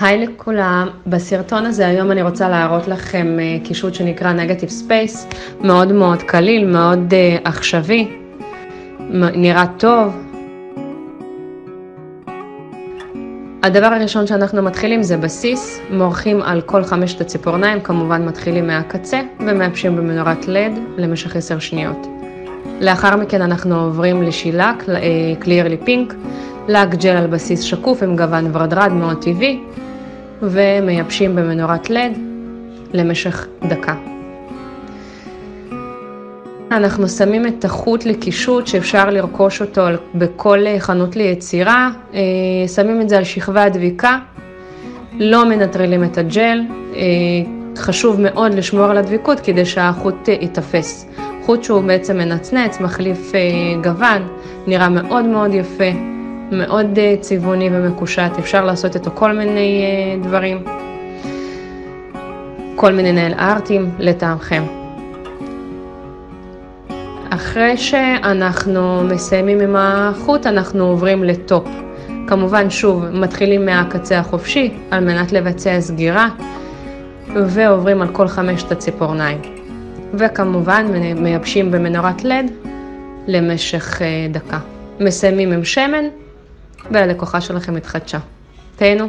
היי לכולם, בסרטון הזה היום אני רוצה להראות לכם אה, קישוט שנקרא negative space, מאוד מאוד קליל, מאוד אה, עכשווי, נראה טוב. הדבר הראשון שאנחנו מתחילים זה בסיס, מורחים על כל חמשת הציפורניים, כמובן מתחילים מהקצה ומייבשים במנורת לד למשך עשר שניות. לאחר מכן אנחנו עוברים לשילק, קלירלי פינק, לק ג'ל על בסיס שקוף עם גוון ורדרד מאוד טבעי, ומייבשים במנורת לד למשך דקה. אנחנו שמים את החוט לקישוט שאפשר לרכוש אותו בכל חנות ליצירה, אה, שמים את זה על שכבי הדביקה, לא מנטרלים את הג'ל, אה, חשוב מאוד לשמור על הדביקות כדי שהחוט ייתפס. חוט שהוא בעצם מנצנץ, מחליף אה, גוון, נראה מאוד מאוד יפה, מאוד אה, צבעוני ומקושט, אפשר לעשות איתו כל מיני אה, דברים, כל מיני נהל ארטים לטעמכם. אחרי שאנחנו מסיימים עם החוט, אנחנו עוברים לטופ. כמובן, שוב, מתחילים מהקצה החופשי על מנת לבצע סגירה, ועוברים על כל חמשת הציפורניים. וכמובן, מייבשים במנורת לד למשך דקה. מסיימים עם שמן והלקוחה שלכם התחדשה. תהנו.